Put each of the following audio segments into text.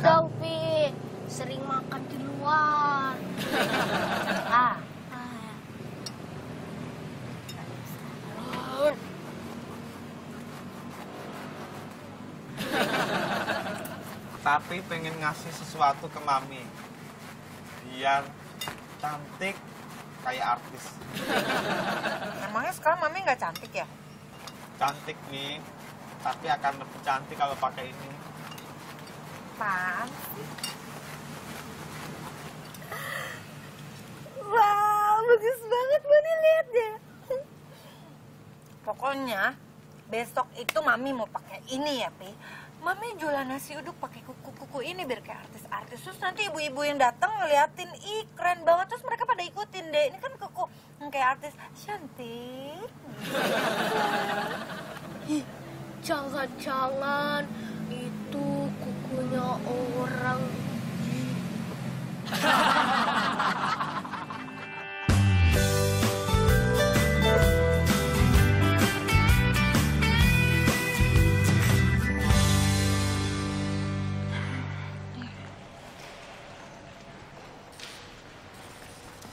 dong, Pi. Sering makan di luar. ah. ah. Tapi pengen ngasih sesuatu ke Mami. Biar cantik kayak artis. Emangnya sekarang mami nggak cantik ya? Cantik nih, tapi akan lebih cantik kalau pakai ini. Pan. Wow, bagus banget Bani lihat deh. Pokoknya besok itu mami mau pakai ini ya, Pi. Mami jualan nasi uduk pakai kuku-kuku ini biar kayak artis-artis. Terus nanti ibu-ibu yang datang ngeliatin, ih keren banget. Terus mereka pada ikutin deh. Ini kan kuku yang kayak artis. Cantik. Jangan-jangan kukunya orang.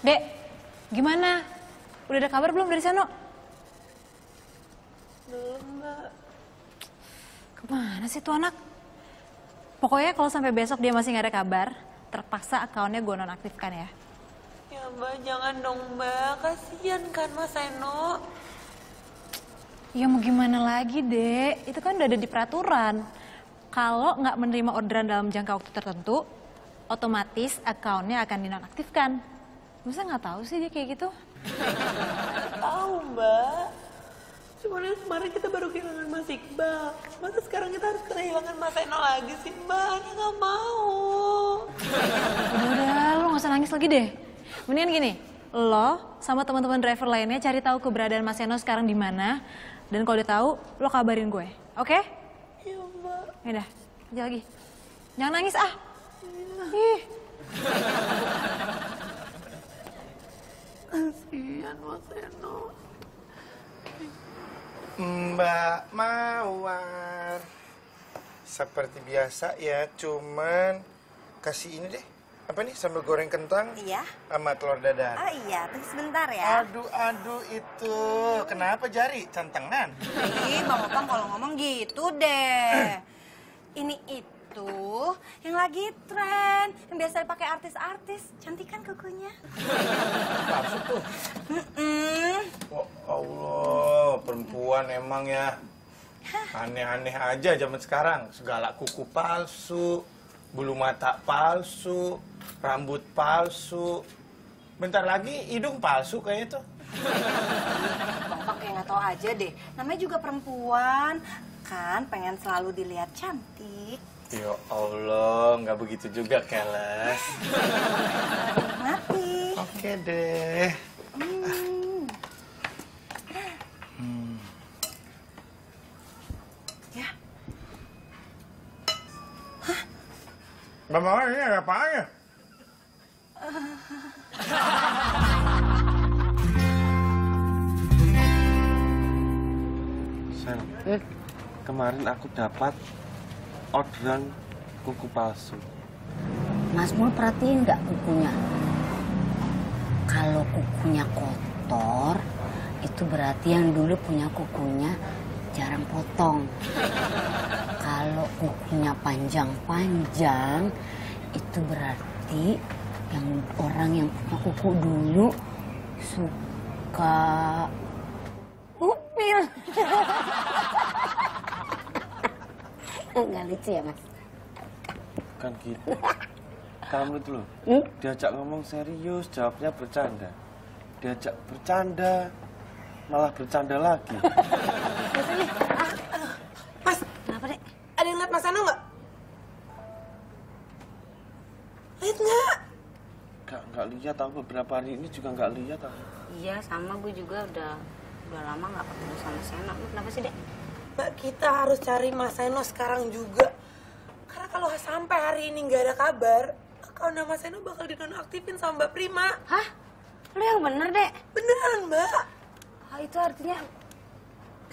Dek, gimana? Udah ada kabar belum dari Sano? Belum, Mbak. Ke mana sih tuh anak? Pokoknya kalau sampai besok dia masih nggak ada kabar, terpaksa akunnya gue nonaktifkan ya. Ya, Mbak, jangan dong, Mbak. Kasian kan Mas Eno. Ya mau gimana lagi, Dek? Itu kan udah ada di peraturan. Kalau nggak menerima orderan dalam jangka waktu tertentu, otomatis akunnya akan dinonaktifkan. Masa nggak tahu sih dia kayak gitu? Tahu, Mbak. Cuman yang kemarin kita baru kehilangan Mas Iqbal. Masa sekarang kita harus kehilangan Mas Eno lagi sih, Mbak? Ana nggak mau. Udah, lo nggak usah nangis lagi deh. Mendingan gini, lo sama teman-teman driver lainnya cari tahu keberadaan Mas Eno sekarang di mana. Dan kalau udah tahu, lo kabarin gue, oke? Iya, Mbak. Yaudah, aja lagi. Jangan nangis ah. Ih. Kasian Mas Eno. Mbak Mawar. Seperti biasa ya, cuman kasih ini deh. Apa nih, sambal goreng kentang Iya. sama telur dadar. Oh iya, tunggu sebentar ya. Aduh, aduh itu. Kenapa jari? Cantengan. Ih, Bang Otong kalau ngomong gitu deh. Ini itu yang lagi tren, yang biasa dipakai artis-artis. Cantik kan kukunya? Palsu tuh. Allah, perempuan emang ya. Aneh-aneh aja zaman sekarang. Segala kuku palsu, bulu mata palsu, rambut palsu. Bentar lagi hidung palsu kayaknya tuh. Otong kayak nggak tahu aja deh. Namanya juga perempuan, kan pengen selalu dilihat cantik. Ya Allah, nggak begitu juga, Keles. Mati. Oke deh. Hmm. Mawar ini ada apaan ya? Sel, kemarin aku dapat orderan kuku palsu. Mas Mul perhatiin nggak kukunya? Kalau kukunya kotor, itu berarti yang dulu punya kukunya jarang potong. Kalau kukunya panjang-panjang, itu berarti yang orang yang punya kuku dulu suka upil. Nggak lucu ya, Mas? Kan gitu. Kamu itu loh, Hmm? diajak ngomong serius, jawabnya bercanda. Diajak bercanda, malah bercanda lagi. lihat aku beberapa hari ini juga gak lihat aku. Iya, sama gue juga udah udah lama nggak ketemu sama Sena. Lu kenapa sih, Dek? Mbak, kita harus cari Mas Eno sekarang juga. Karena kalau sampai hari ini nggak ada kabar, akun Mas Eno bakal dinonaktifin sama Mbak Prima. Hah? Lu yang bener, Dek? Beneran, Mbak. Oh, itu artinya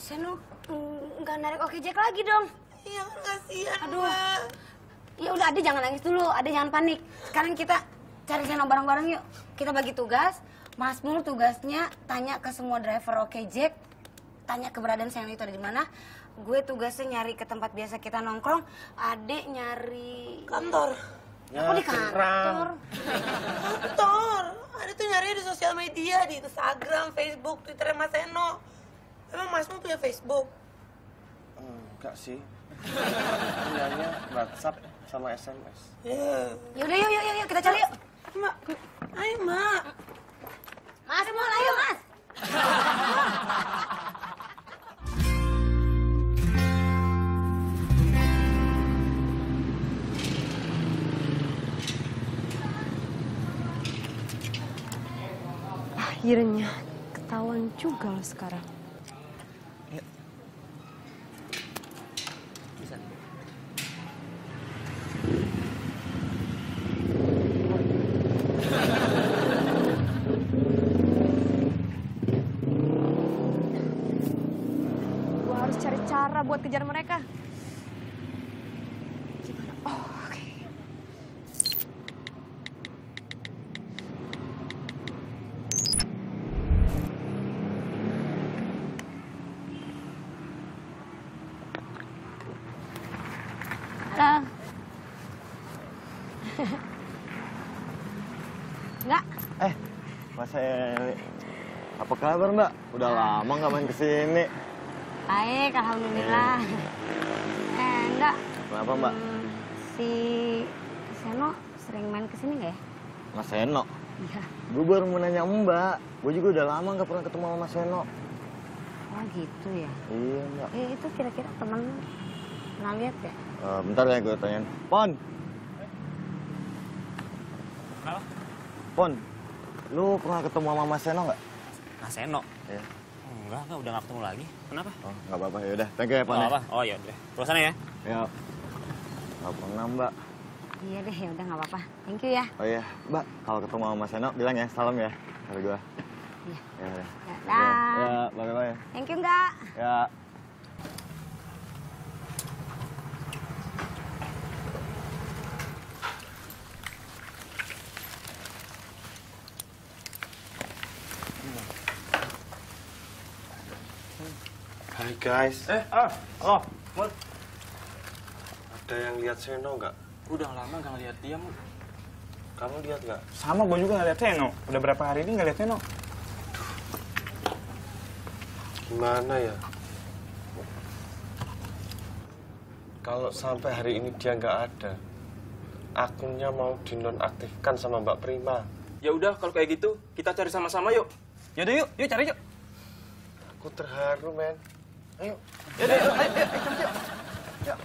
Seno mm, nggak narik Oke Jack lagi dong. Iya kasihan, Aduh. Mbak. Ya udah Ade jangan nangis dulu, Ade jangan panik. Sekarang kita cari Seno bareng-bareng yuk. Kita bagi tugas. Mas Mul tugasnya tanya ke semua driver Oke Jack, tanya keberadaan Seno itu ada di mana. Gue tugasnya nyari ke tempat biasa kita nongkrong. Ade nyari Kantor. Aku di kantor. Kantor. Ada tuh nyari di sosial media, di Instagram, Facebook, Twitter Mas Eno. Emang Mas Mul punya Facebook? Enggak sih. Punyanya WhatsApp sama SMS. Ya. Yaudah yuk yuk yuk, yuk kita cari yuk. Mak, ayo mak. Mas Mul, ayo Mas. Akhirnya ketahuan juga lo sekarang. Harus cari cara buat kejar mereka. Oh, oke. Enggak, Eh, Mas Eli. Apa kabar, Mbak? Udah lama nggak main ke sini. Baik, alhamdulillah. Eh, enggak. Kenapa, Mbak? Hmm, si Seno sering main ke sini nggak ya? Mas Seno. Iya. Gue baru mau nanya Mbak. Gue juga udah lama nggak pernah ketemu sama Mas Seno. Oh gitu ya. Iya, Mbak. Eh, itu kira-kira temen pernah lihat ya? Eh, bentar ya gue tanyain. Pon. Pon, lu pernah ketemu sama Mas Seno nggak? Mas Seno? Iya. Enggak, enggak, udah gak ketemu lagi. Kenapa? Oh, nggak apa-apa. Yaudah, thank you ya, Pon. Oh, ya. apa? Oh, ya udah. Terus sana ya. Ya. Nggak pernah, Mbak. Iya deh, ya udah nggak apa-apa. Thank you ya. Oh iya, Mbak, kalau ketemu sama Mas Seno, bilang ya, salam ya dari gue. Iya. Ya, ya. Ya, dah. Ya, bye-bye. Thank you enggak? Ya. Hai guys. Eh, ah, oh, Ada yang lihat Seno nggak? udah lama gak ngeliat dia, Mu. Kamu lihat nggak? Sama gue juga ngeliat Seno. Udah berapa hari ini ngeliat Seno? Gimana ya? Kalau sampai hari ini dia nggak ada, akunnya mau dinonaktifkan sama Mbak Prima. Ya udah, kalau kayak gitu, kita cari sama-sama yuk. Yaudah yuk, yuk cari yuk. Aku terharu, men. 哎呦哎呦哎哎哎呦这样这样